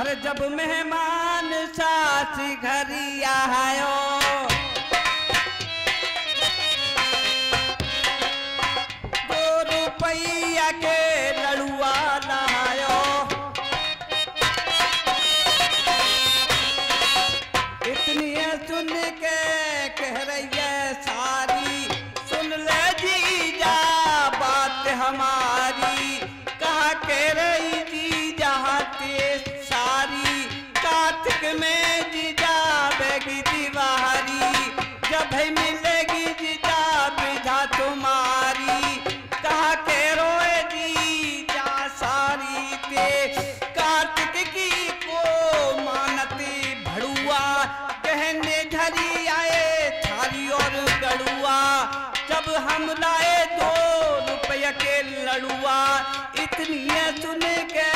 अरे जब मेहमान सास घरिया आयो हम लाए दो रुपये के लड़ुआ। इतनी सुन के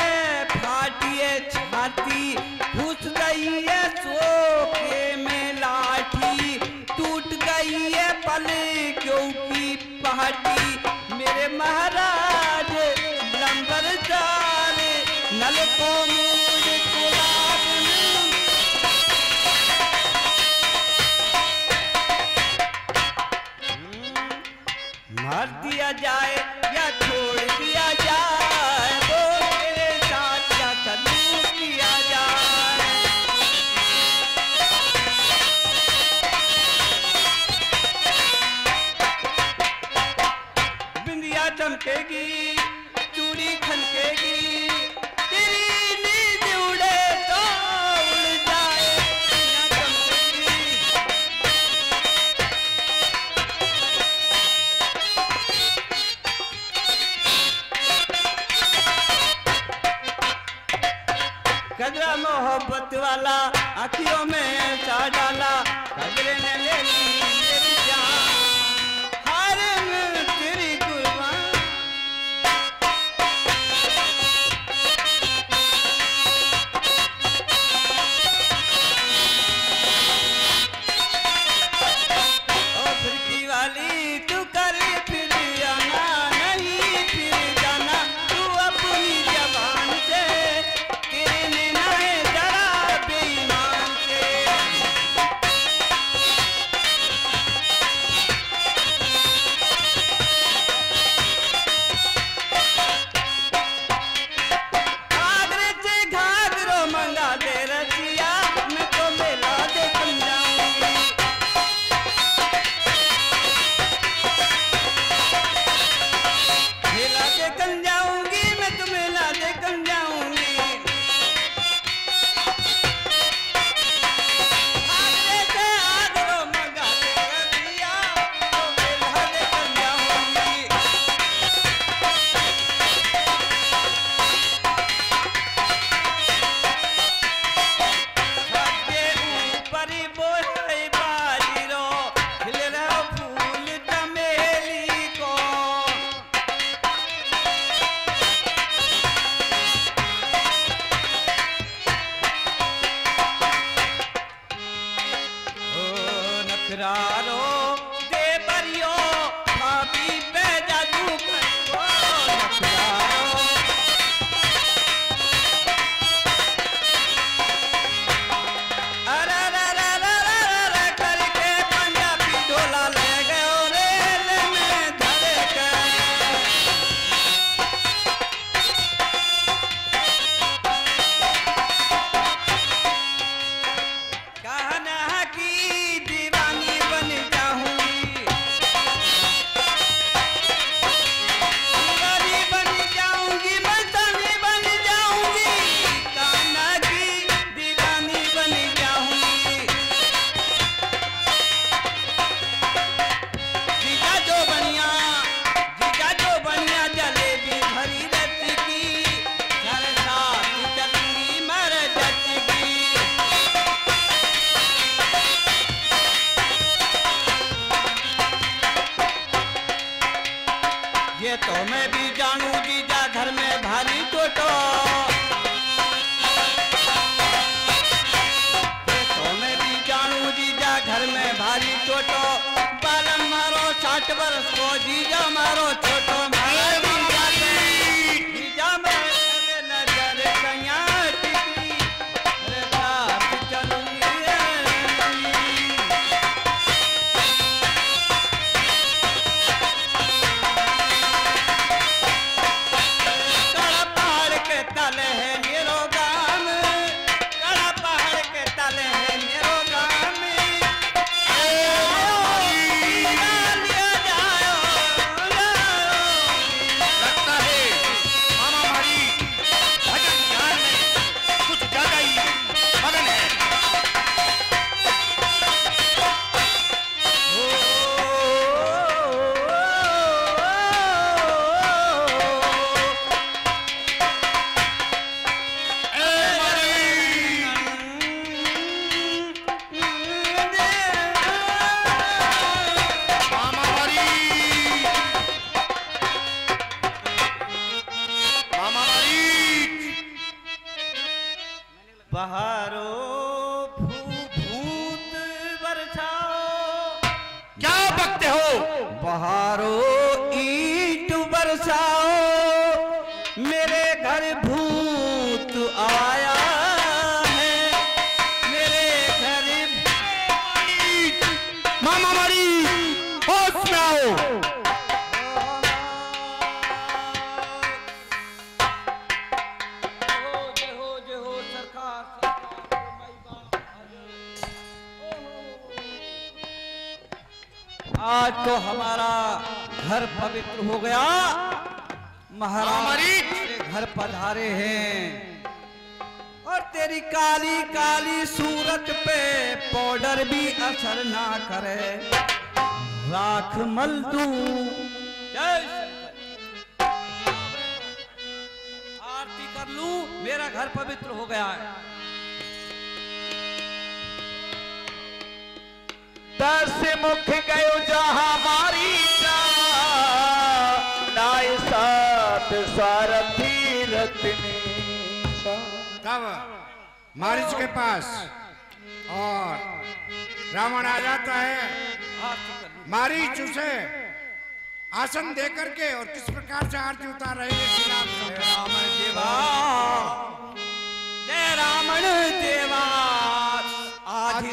फाटिए छाती। घुस गई है सोखे में लाठी। टूट गई है पल क्योंकि पहाटी। मेरे महाराज जाए अखियों में चा डाला खजरे ने ले ली मेरी 감사합니다. amaro हो आज तो हमारा घर पवित्र हो गया। महाराज घर पधारे हैं। और तेरी काली काली सूरत पे पाउडर भी असर ना करे। राख मल तू। आरती कर लू मेरा घर पवित्र हो गया है। दस मुख गयो तब मारिच के पास। और रावण आ जाता है। मारिच उसे आसन दे करके और किस प्रकार से आरती उतार रहे हैं श्री राम देवा। जय रावण देवा। आधी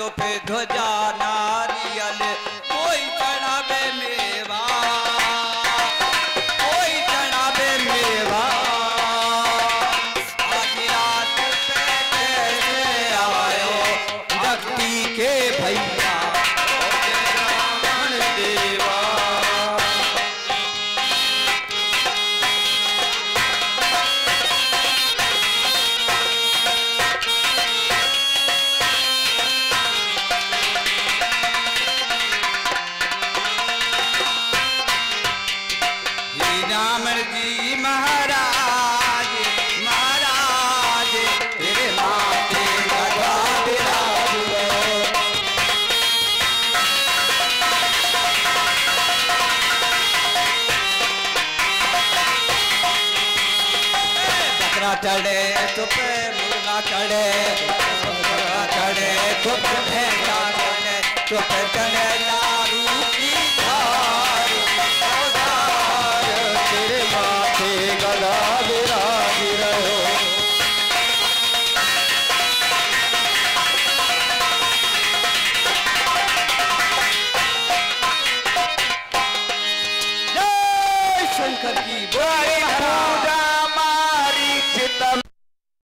चढ़ावे तो पे ध्वजा नारियल कोई चढ़ावे मेवा। कोई चढ़ावे मेवा। आयो भक्ति के भैया राम जी महाराज महाराज, तेरे माथे विराज बकरा चढ़े तो पे मुर्गा चढ़े मुर्गा चढ़े तो पे भैंसा चढ़े तो पे चढ़े, दारू की धार माथे